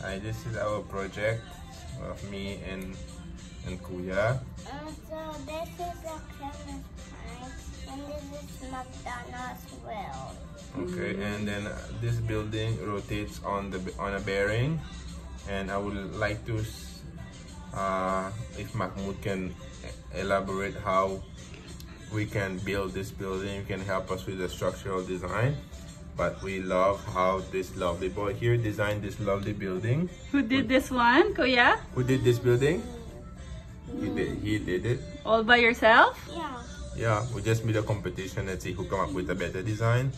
Hi, this is our project of me and and Kuya. Uh, so this is a Christmas and this is McDonald's wheel. Okay, and then uh, this building rotates on the on a bearing, and I would like to, uh, if Mahmoud can elaborate how we can build this building, can help us with the structural design. But we love how this lovely boy here designed this lovely building. Who did this one, Kuya? Who did this building? He did. He did it. All by yourself? Yeah. Yeah, we just made a competition and see who come up with a better design.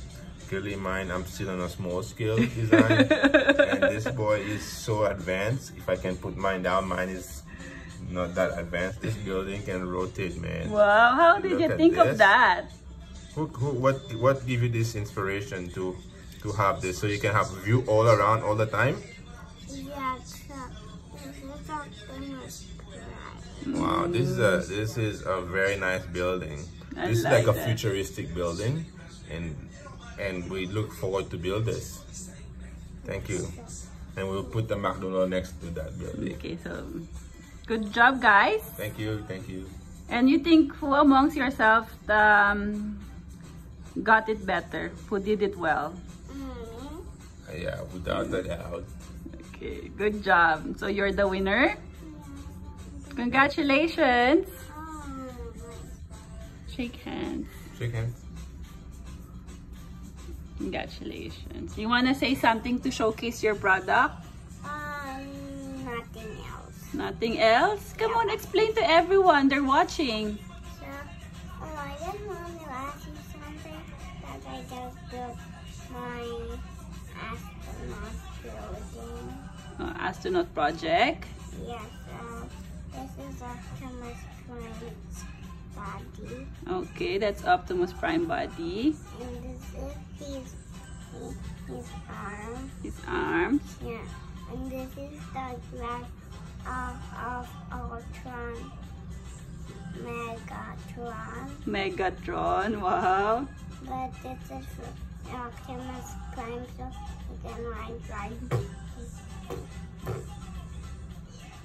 Clearly mine, I'm still on a small scale design. and this boy is so advanced. If I can put mine down, mine is not that advanced. This building can rotate, man. Wow, how did Look you think this. of that? Who, who, what, what give you this inspiration to, to have this? So you can have view all around all the time? Yeah, so this is a Christmas pie. Wow, this is a this is a very nice building. I this is like like a that. futuristic building, and and we look forward to build this. Thank you, and we'll put the McDonald next to that building. Okay, so good job, guys. Thank you, thank you. And you think who amongst yourself um, got it better? Who did it well? Mm. Yeah, without a doubt. Okay, good job. So you're the winner. Congratulations. Oh, Shake hands. Shake hands. Congratulations. You want to say something to showcase your product? um, nothing else. Nothing else? Come on, explain to everyone. They're watching. Just built my astronaut building. Uh, astronaut project. Yes, uh, this is Optimus Prime's body, Okay, that's Optimus Prime body. and this is his his, his arm. His arms. Yeah, and this is the glass of of Ultron, Megatron. Megatron. Wow. But this is for Optimus Prime, so you can drive.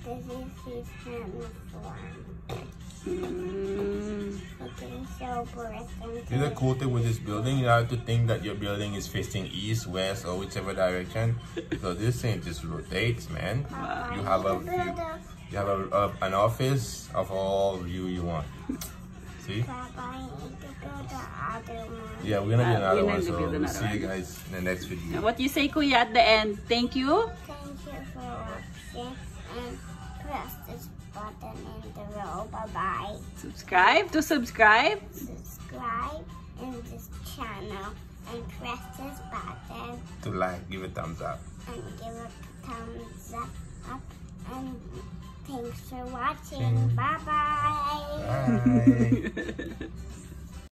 This is his hand form. You can show birth and the cool thing with this building, you don't have to think that your building is facing east, west, or whichever direction. So this thing just rotates, man. Papa, You have a you a uh, You have a, a, an office of all view you want. See? Papa, I need to build the other one. Yeah, we're gonna Uh, do another we're one. gonna So build we'll another see you guys in the next video. What you say, Kuya, at the end? Thank you. Thank you for watching and press this button in the row. Bye bye. Subscribe to subscribe. Subscribe in this channel and press this button To like, give a thumbs up. and give a thumbs up. And thanks for watching. Bye bye. Bye.